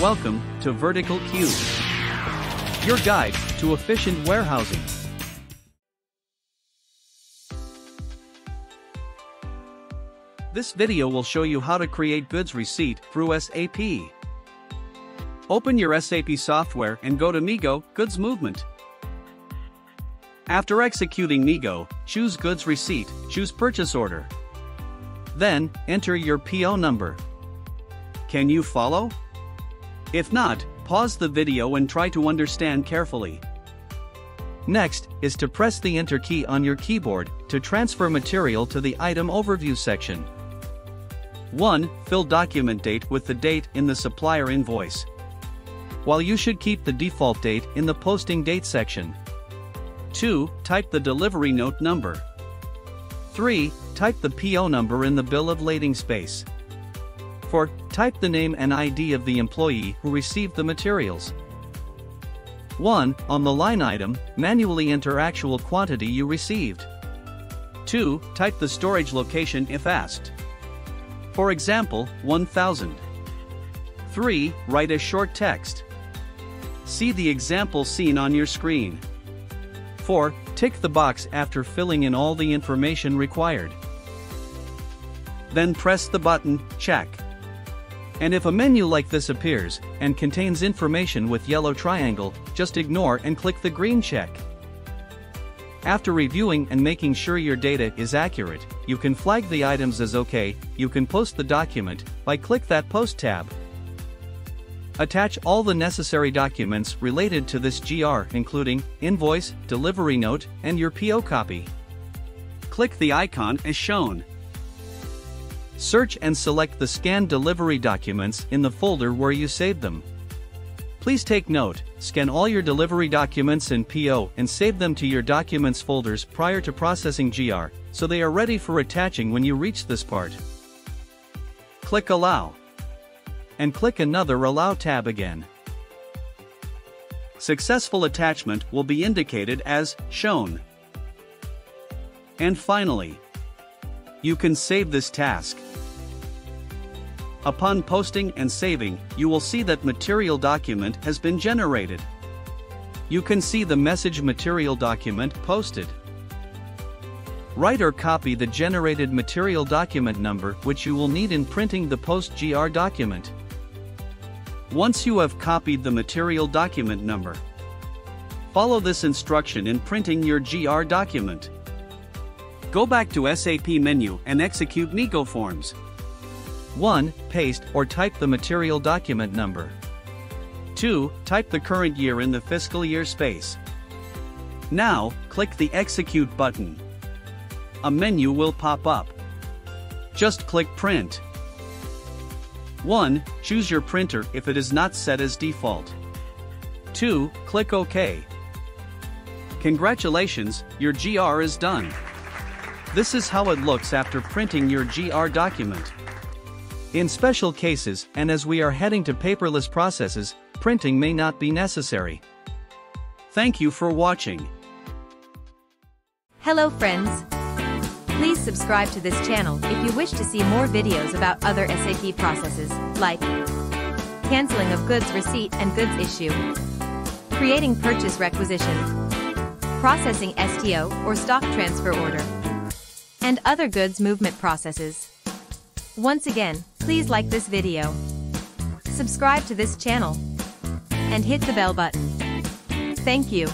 Welcome to Vertical Cube, your guide to efficient warehousing. This video will show you how to create goods receipt through SAP. Open your SAP software and go to MIGO Goods Movement. After executing MIGO, choose Goods Receipt, choose Purchase Order. Then, enter your PO number. Can you follow? If not, pause the video and try to understand carefully. Next is to press the Enter key on your keyboard to transfer material to the Item Overview section. 1. Fill document date with the date in the supplier invoice. While you should keep the default date in the posting date section. 2. Type the delivery note number. 3. Type the PO number in the bill of lading space. 4. Type the name and ID of the employee who received the materials. 1. On the line item, manually enter actual quantity you received. 2. Type the storage location if asked. For example, 1000. 3. Write a short text. See the example seen on your screen. 4. Tick the box after filling in all the information required. Then press the button Check. And if a menu like this appears and contains information with yellow triangle, just ignore and click the green check. After reviewing and making sure your data is accurate, you can flag the items as OK, you can post the document by click that Post tab. Attach all the necessary documents related to this GR including invoice, delivery note, and your PO copy. Click the icon as shown. Search and select the scanned delivery documents in the folder where you saved them. Please take note, scan all your delivery documents in PO and save them to your documents folders prior to processing GR, so they are ready for attaching when you reach this part. Click Allow. And click another Allow tab again. Successful attachment will be indicated as shown. And finally, you can save this task. Upon posting and saving, you will see that material document has been generated. You can see the message material document posted. Write or copy the generated material document number which you will need in printing the PostGR document. Once you have copied the material document number, follow this instruction in printing your GR document. Go back to SAP menu and execute MeGo forms. 1. Paste or type the material document number. 2. Type the current year in the fiscal year space. Now, click the Execute button. A menu will pop up. Just click Print. 1. Choose your printer if it is not set as default. 2. Click OK. Congratulations, your GR is done. This is how it looks after printing your GR document. In special cases, and as we are heading to paperless processes, printing may not be necessary. Thank you for watching. Hello friends! Please subscribe to this channel if you wish to see more videos about other SAP processes, like canceling of goods receipt and goods issue, creating purchase requisition, processing STO or stock transfer order, and other goods movement processes. Once again, please like this video, subscribe to this channel, and hit the bell button. Thank you.